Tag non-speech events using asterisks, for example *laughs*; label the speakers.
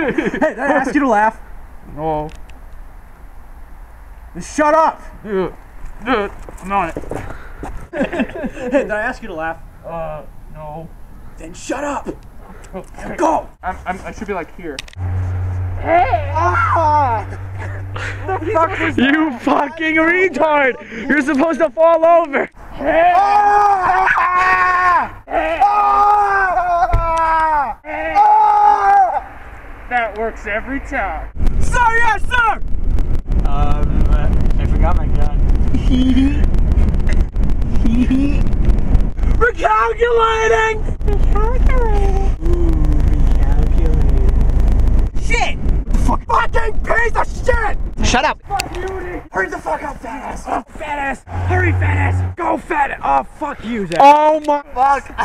Speaker 1: hey, did I ask you to laugh?
Speaker 2: No.
Speaker 1: Just shut up!
Speaker 2: Dude. Dude. I'm on it.
Speaker 1: Hey, did I ask you to laugh?
Speaker 2: Uh, no.
Speaker 1: Then shut up!
Speaker 2: Okay.
Speaker 1: Go!
Speaker 2: I'm, I'm, I should be like here. Hey!
Speaker 3: You fucking retard! You're supposed to fall over!
Speaker 2: That works every time.
Speaker 1: Sir, yes, sir!
Speaker 3: Um, I forgot my gun. *laughs*
Speaker 1: Recalculating! Recalculating. Shit! What the fuck? Fucking piece of shit!
Speaker 3: Shut up!
Speaker 1: Fuck you, Hurry the fuck up, fat ass! Oh, fat ass! Hurry, fat ass! Go, fat ass! Oh, fuck you, Zach!
Speaker 3: Oh my
Speaker 1: Fuck! *laughs*